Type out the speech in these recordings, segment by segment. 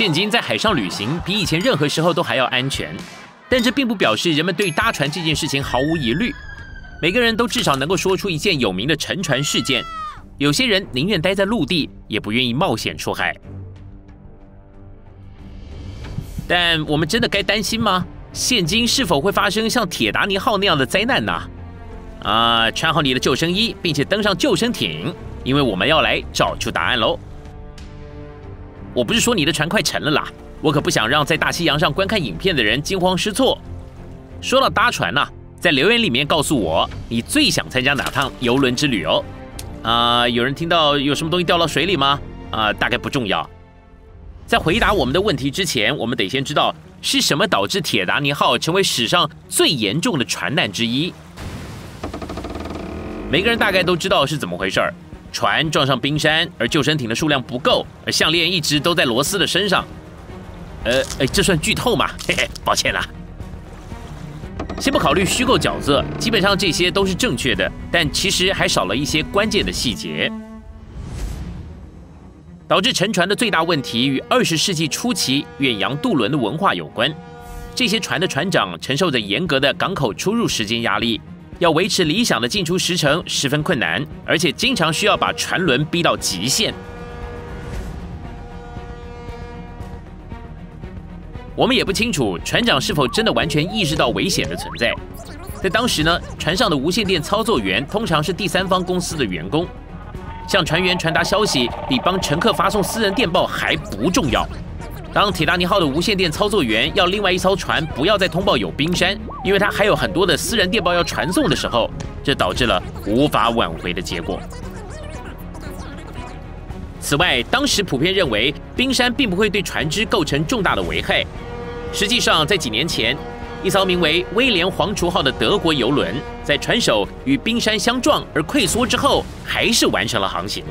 现今在海上旅行比以前任何时候都还要安全，但这并不表示人们对搭船这件事情毫无疑虑。每个人都至少能够说出一件有名的沉船事件。有些人宁愿待在陆地，也不愿意冒险出海。但我们真的该担心吗？现今是否会发生像铁达尼号那样的灾难呢？啊，穿好你的救生衣，并且登上救生艇，因为我们要来找出答案喽。我不是说你的船快沉了啦，我可不想让在大西洋上观看影片的人惊慌失措。说到搭船呐，在留言里面告诉我你最想参加哪趟游轮之旅哦。啊，有人听到有什么东西掉到水里吗？啊，大概不重要。在回答我们的问题之前，我们得先知道是什么导致铁达尼号成为史上最严重的船难之一。每个人大概都知道是怎么回事儿。船撞上冰山，而救生艇的数量不够，而项链一直都在罗斯的身上。呃，哎，这算剧透吗？嘿嘿，抱歉啦。先不考虑虚构角色，基本上这些都是正确的，但其实还少了一些关键的细节。导致沉船的最大问题与二十世纪初期远洋渡轮的文化有关。这些船的船长承受着严格的港口出入时间压力。要维持理想的进出时程十分困难，而且经常需要把船轮逼到极限。我们也不清楚船长是否真的完全意识到危险的存在。在当时呢，船上的无线电操作员通常是第三方公司的员工，向船员传达消息比帮乘客发送私人电报还不重要。当铁达尼号的无线电操作员要另外一艘船不要再通报有冰山，因为他还有很多的私人电报要传送的时候，这导致了无法挽回的结果。此外，当时普遍认为冰山并不会对船只构成重大的危害。实际上，在几年前，一艘名为“威廉皇厨号”的德国游轮，在船首与冰山相撞而溃缩之后，还是完成了航行。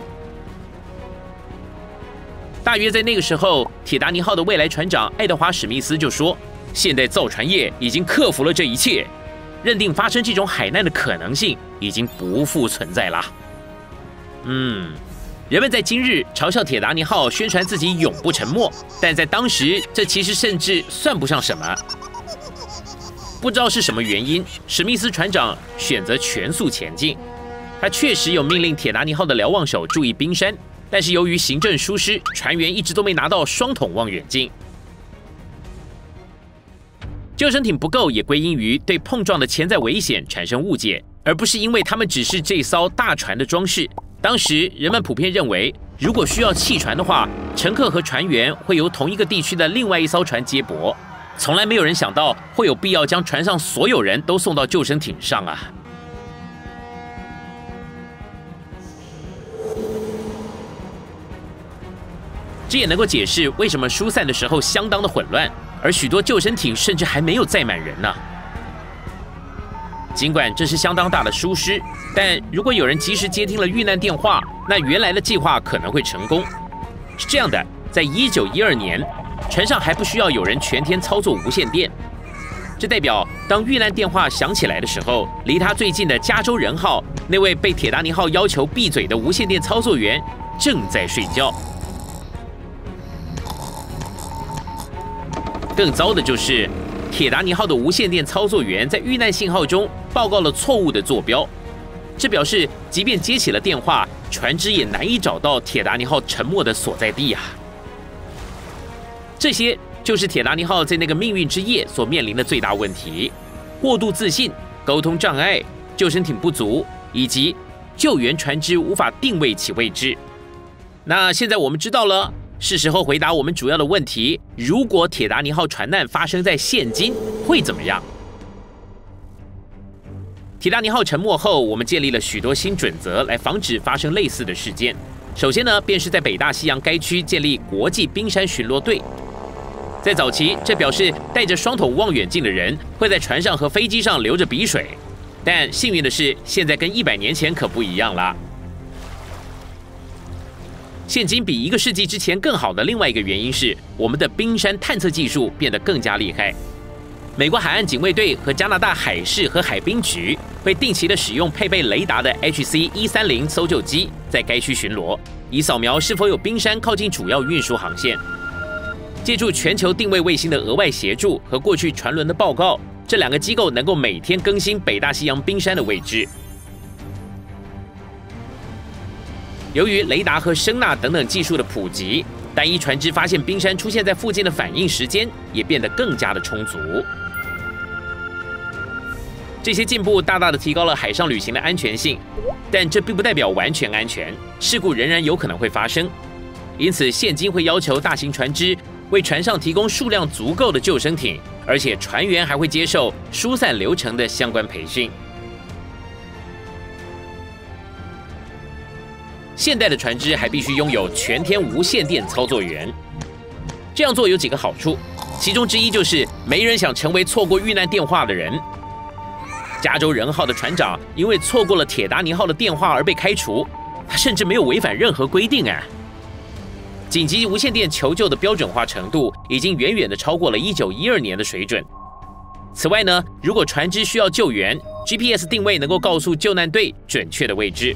大约在那个时候，铁达尼号的未来船长爱德华史密斯就说：“现代造船业已经克服了这一切，认定发生这种海难的可能性已经不复存在了。”嗯，人们在今日嘲笑铁达尼号，宣传自己永不沉没，但在当时，这其实甚至算不上什么。不知道是什么原因，史密斯船长选择全速前进，他确实有命令铁达尼号的瞭望手注意冰山。但是由于行政疏失，船员一直都没拿到双筒望远镜。救生艇不够，也归因于对碰撞的潜在危险产生误解，而不是因为他们只是这艘大船的装饰。当时人们普遍认为，如果需要弃船的话，乘客和船员会由同一个地区的另外一艘船接驳。从来没有人想到会有必要将船上所有人都送到救生艇上啊！这也能够解释为什么疏散的时候相当的混乱，而许多救生艇甚至还没有载满人呢。尽管这是相当大的疏失，但如果有人及时接听了遇难电话，那原来的计划可能会成功。是这样的，在一九一二年，船上还不需要有人全天操作无线电，这代表当遇难电话响起来的时候，离他最近的加州人号那位被铁达尼号要求闭嘴的无线电操作员正在睡觉。更糟的就是，铁达尼号的无线电操作员在遇难信号中报告了错误的坐标，这表示即便接起了电话，船只也难以找到铁达尼号沉没的所在地啊！这些就是铁达尼号在那个命运之夜所面临的最大问题：过度自信、沟通障碍、救生艇不足，以及救援船只无法定位其位置。那现在我们知道了。是时候回答我们主要的问题：如果铁达尼号船难发生在现今，会怎么样？铁达尼号沉没后，我们建立了许多新准则来防止发生类似的事件。首先呢，便是在北大西洋该区建立国际冰山巡逻队。在早期，这表示带着双筒望远镜的人会在船上和飞机上流着鼻水。但幸运的是，现在跟一百年前可不一样了。现今比一个世纪之前更好的另外一个原因是，我们的冰山探测技术变得更加厉害。美国海岸警卫队和加拿大海事和海滨局会定期的使用配备雷达的 HC 一三零搜救机在该区巡逻，以扫描是否有冰山靠近主要运输航线。借助全球定位卫星的额外协助和过去传轮的报告，这两个机构能够每天更新北大西洋冰山的位置。由于雷达和声纳等等技术的普及，单一船只发现冰山出现在附近的反应时间也变得更加的充足。这些进步大大的提高了海上旅行的安全性，但这并不代表完全安全，事故仍然有可能会发生。因此，现今会要求大型船只为船上提供数量足够的救生艇，而且船员还会接受疏散流程的相关培训。现代的船只还必须拥有全天无线电操作员。这样做有几个好处，其中之一就是没人想成为错过遇难电话的人。加州人号的船长因为错过了铁达尼号的电话而被开除，他甚至没有违反任何规定啊！紧急无线电求救的标准化程度已经远远的超过了一九一二年的水准。此外呢，如果船只需要救援，GPS 定位能够告诉救难队准确的位置。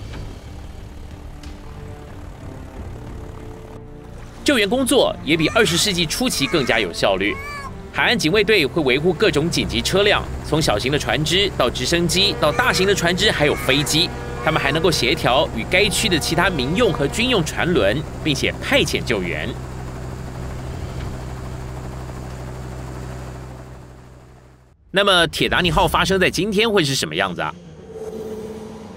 救援工作也比二十世纪初期更加有效率。海岸警卫队会维护各种紧急车辆，从小型的船只到直升机，到大型的船只，还有飞机。他们还能够协调与该区的其他民用和军用船轮，并且派遣救援。那么，铁达尼号发生在今天会是什么样子啊？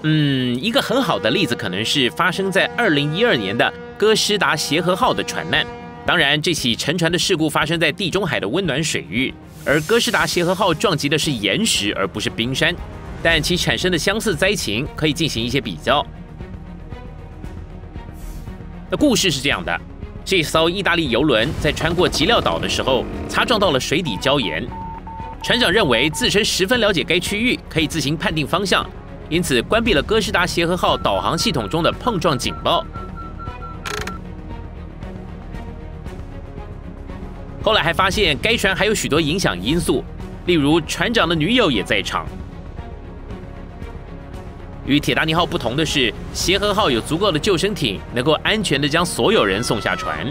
嗯，一个很好的例子可能是发生在二零一二年的。哥斯达协和号的船难，当然，这起沉船的事故发生在地中海的温暖水域，而哥斯达协和号撞击的是岩石而不是冰山，但其产生的相似灾情可以进行一些比较。那故事是这样的：这艘意大利游轮在穿过吉廖岛的时候，擦撞到了水底礁岩，船长认为自身十分了解该区域，可以自行判定方向，因此关闭了哥斯达协和号导航系统中的碰撞警报。后来还发现该船还有许多影响因素，例如船长的女友也在场。与铁达尼号不同的是，协和号有足够的救生艇，能够安全的将所有人送下船。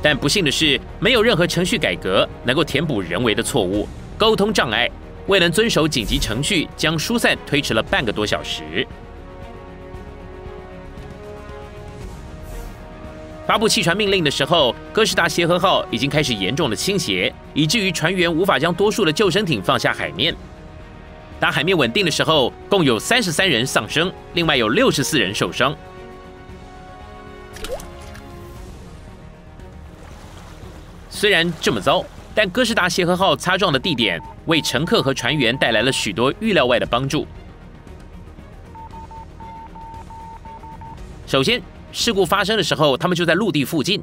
但不幸的是，没有任何程序改革能够填补人为的错误，沟通障碍未能遵守紧急程序，将疏散推迟了半个多小时。发布弃船命令的时候，哥斯达协和号已经开始严重的倾斜，以至于船员无法将多数的救生艇放下海面。当海面稳定的时候，共有三十三人丧生，另外有六十四人受伤。虽然这么糟，但哥斯达协和号擦撞的地点为乘客和船员带来了许多预料外的帮助。首先。事故发生的时候，他们就在陆地附近。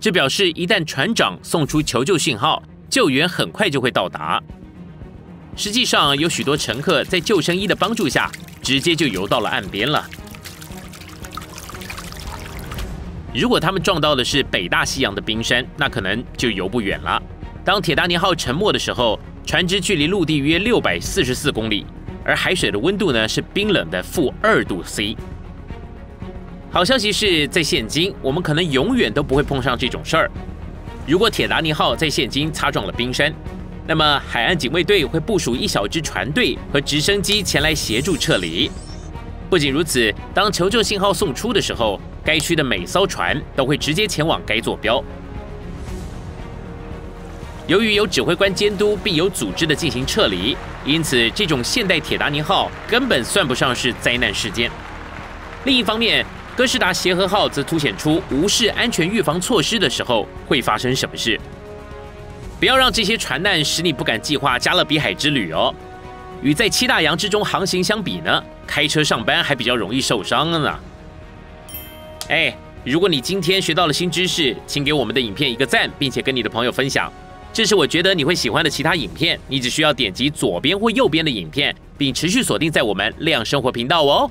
这表示一旦船长送出求救信号，救援很快就会到达。实际上，有许多乘客在救生衣的帮助下，直接就游到了岸边了。如果他们撞到的是北大西洋的冰山，那可能就游不远了。当铁达尼号沉没的时候，船只距离陆地约六百四十四公里，而海水的温度呢是冰冷的负二度 C。好消息是在现今，我们可能永远都不会碰上这种事儿。如果铁达尼号在现今擦撞了冰山，那么海岸警卫队会部署一小支船队和直升机前来协助撤离。不仅如此，当求救信号送出的时候，该区的每艘船都会直接前往该坐标。由于有指挥官监督并有组织的进行撤离，因此这种现代铁达尼号根本算不上是灾难事件。另一方面，哥斯达协和号则凸显出无视安全预防措施的时候会发生什么事。不要让这些船难使你不敢计划加勒比海之旅哦。与在七大洋之中航行相比呢，开车上班还比较容易受伤呢。哎，如果你今天学到了新知识，请给我们的影片一个赞，并且跟你的朋友分享。这是我觉得你会喜欢的其他影片，你只需要点击左边或右边的影片，并持续锁定在我们亮生活频道哦。